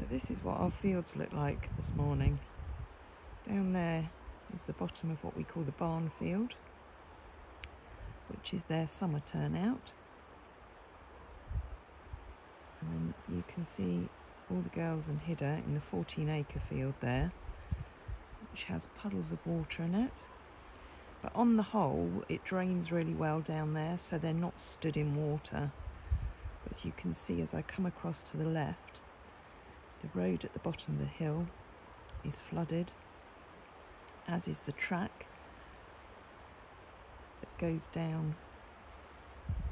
So this is what our fields look like this morning. Down there is the bottom of what we call the barn field, which is their summer turnout. And then you can see all the girls and Hidda in the 14 acre field there, which has puddles of water in it. But on the whole, it drains really well down there, so they're not stood in water. But as you can see, as I come across to the left, the road at the bottom of the hill is flooded, as is the track that goes down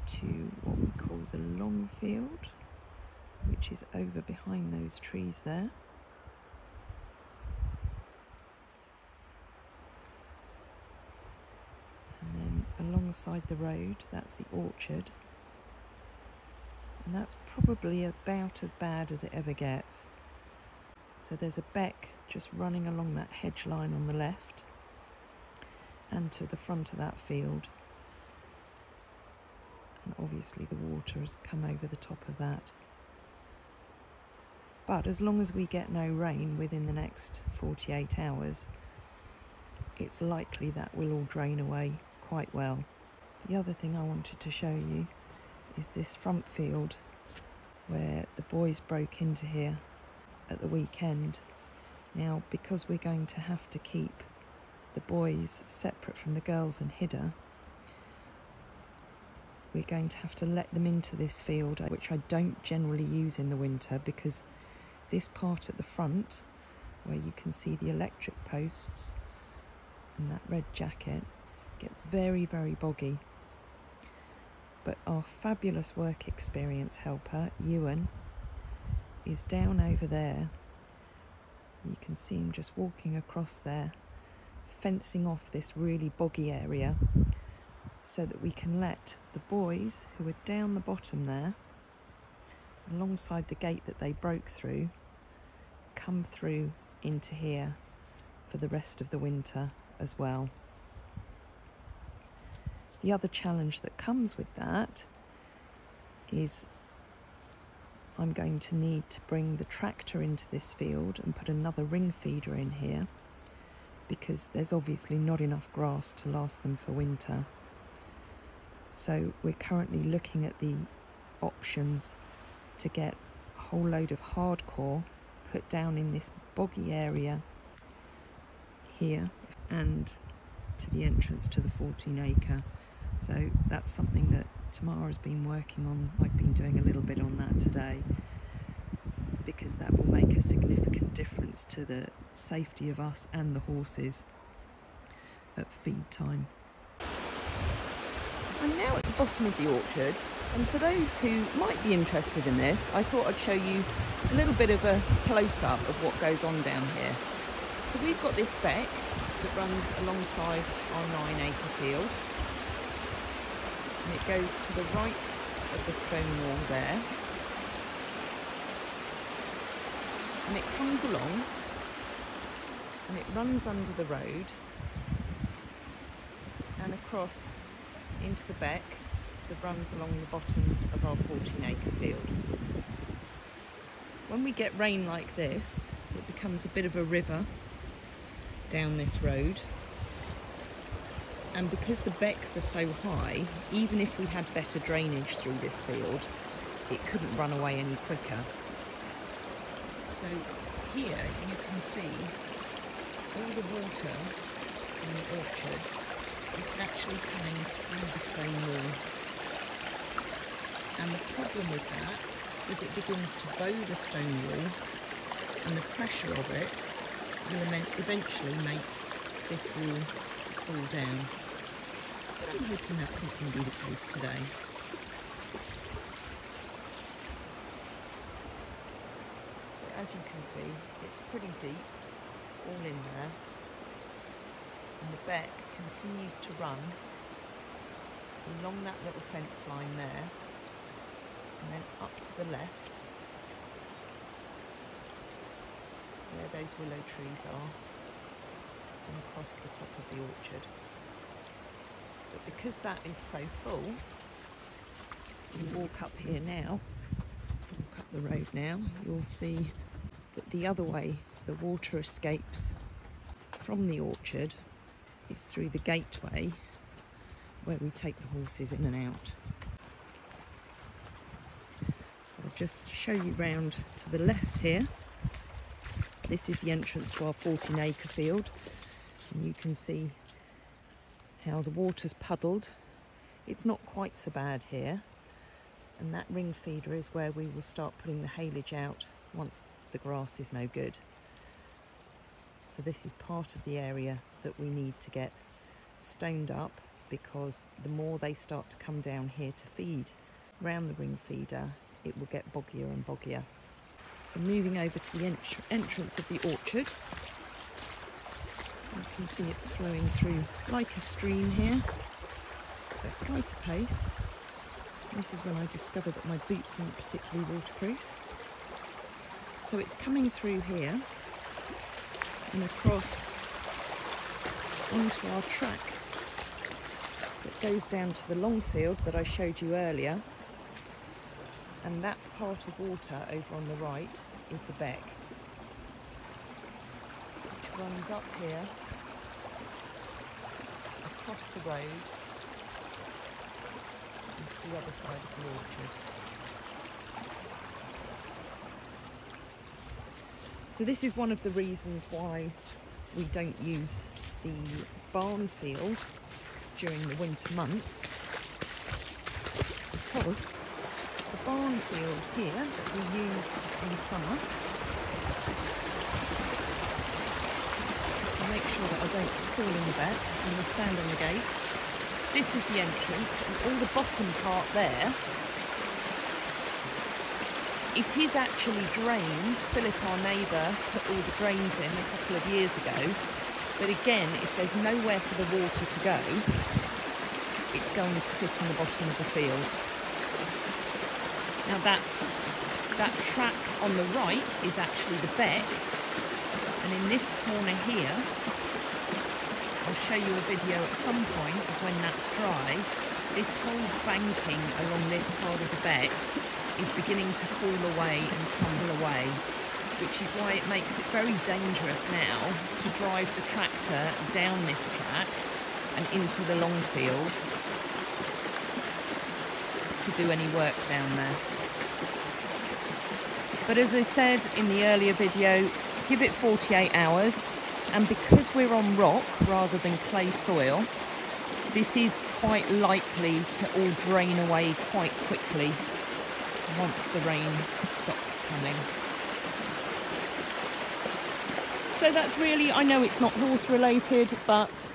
to what we call the long field, which is over behind those trees there. And then alongside the road, that's the orchard. And that's probably about as bad as it ever gets. So there's a beck just running along that hedge line on the left and to the front of that field. And obviously the water has come over the top of that. But as long as we get no rain within the next 48 hours, it's likely that we'll all drain away quite well. The other thing I wanted to show you is this front field where the boys broke into here at the weekend. Now, because we're going to have to keep the boys separate from the girls and Hidda, we're going to have to let them into this field, which I don't generally use in the winter because this part at the front, where you can see the electric posts and that red jacket, gets very, very boggy. But our fabulous work experience helper, Ewan, is down over there. You can see him just walking across there, fencing off this really boggy area so that we can let the boys who are down the bottom there, alongside the gate that they broke through, come through into here for the rest of the winter as well. The other challenge that comes with that is I'm going to need to bring the tractor into this field and put another ring feeder in here because there's obviously not enough grass to last them for winter. So we're currently looking at the options to get a whole load of hardcore put down in this boggy area here and to the entrance to the 14 acre. So that's something that Tamara's been working on. I've been doing a little bit on that today because that will make a significant difference to the safety of us and the horses at feed time. I'm now at the bottom of the orchard and for those who might be interested in this I thought I'd show you a little bit of a close-up of what goes on down here. So we've got this beck that runs alongside our nine acre field and it goes to the right of the stone wall there and it comes along and it runs under the road and across into the beck that runs along the bottom of our 14 acre field. When we get rain like this, it becomes a bit of a river down this road and because the becks are so high, even if we had better drainage through this field, it couldn't run away any quicker. So here you can see all the water in the orchard is actually coming through the stone wall. And the problem with that is it begins to bow the stone wall and the pressure of it will eventually make this wall fall down. I'm hoping that's not going to be the case today. So as you can see, it's pretty deep, all in there. And the beck continues to run along that little fence line there, and then up to the left, where those willow trees are and across the top of the orchard. But because that is so full, you walk up here now, walk up the road now, you'll see that the other way the water escapes from the orchard is through the gateway where we take the horses in and out. So I'll just show you round to the left here. This is the entrance to our 14 acre field and you can see the water's puddled. It's not quite so bad here and that ring feeder is where we will start putting the haylage out once the grass is no good. So this is part of the area that we need to get stoned up because the more they start to come down here to feed round the ring feeder, it will get boggier and boggier. So moving over to the entr entrance of the orchard, you can see it's flowing through like a stream here, at quite a pace. This is when I discovered that my boots aren't particularly waterproof. So it's coming through here and across onto our track that goes down to the long field that I showed you earlier. And that part of water over on the right is the beck, runs up here across the road into the other side of the orchard. So this is one of the reasons why we don't use the barn field during the winter months because the barn field here that we use in summer I'll make sure that I don't fall in the beck and we stand on the gate this is the entrance and all the bottom part there it is actually drained. Philip, our neighbour, put all the drains in a couple of years ago. But again, if there's nowhere for the water to go, it's going to sit in the bottom of the field. Now that, that track on the right is actually the beck. And in this corner here, show you a video at some point of when that's dry. This whole banking along this part of the beck is beginning to fall away and crumble away, which is why it makes it very dangerous now to drive the tractor down this track and into the long field to do any work down there. But as I said in the earlier video, give it 48 hours and because we're on rock rather than clay soil, this is quite likely to all drain away quite quickly once the rain stops coming. So that's really, I know it's not horse related, but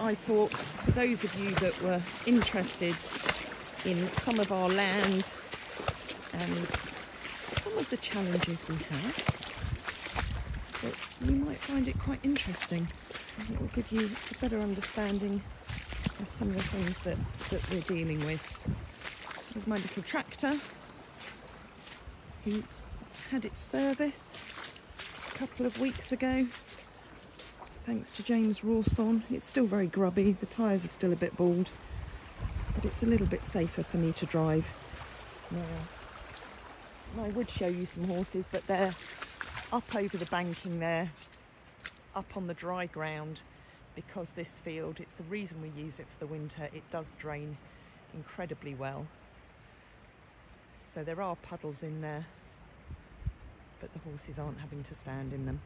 I thought for those of you that were interested in some of our land and some of the challenges we have, you might find it quite interesting. It will give you a better understanding of some of the things that, that we're dealing with. There's my little tractor who had its service a couple of weeks ago thanks to James Rawson. It's still very grubby, the tyres are still a bit bald, but it's a little bit safer for me to drive now. I would show you some horses, but they're up over the banking there, up on the dry ground, because this field, it's the reason we use it for the winter, it does drain incredibly well. So there are puddles in there, but the horses aren't having to stand in them.